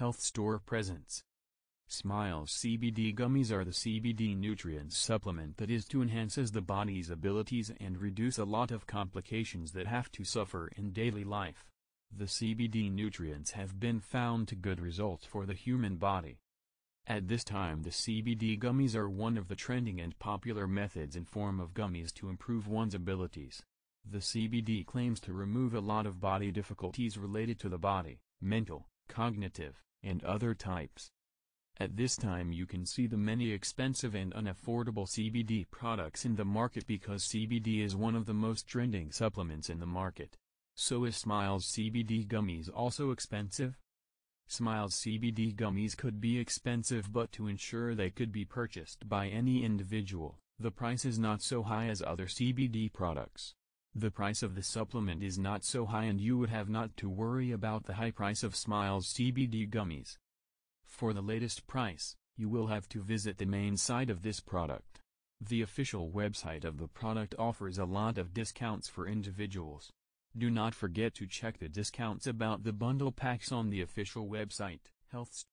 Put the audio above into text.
Health Store presents. Smilz CBD gummies are the CBD nutrient supplement that is to enhances the body's abilities and reduce a lot of complications that have to suffer in daily life. The CBD nutrients have been found to good results for the human body. At this time the CBD gummies are one of the trending and popular methods in form of gummies to improve one's abilities. The CBD claims to remove a lot of body difficulties related to the body, mental, cognitive, and other types. At this time you can see the many expensive and unaffordable CBD products in the market because CBD is one of the most trending supplements in the market. So is Smilz CBD gummies also expensive? Smilz CBD gummies could be expensive but to ensure they could be purchased by any individual, the price is not so high as other CBD products. The price of the supplement is not so high and you would have not to worry about the high price of Smilz CBD gummies. For the latest price, you will have to visit the main site of this product. The official website of the product offers a lot of discounts for individuals. Do not forget to check the discounts about the bundle packs on the official website, Health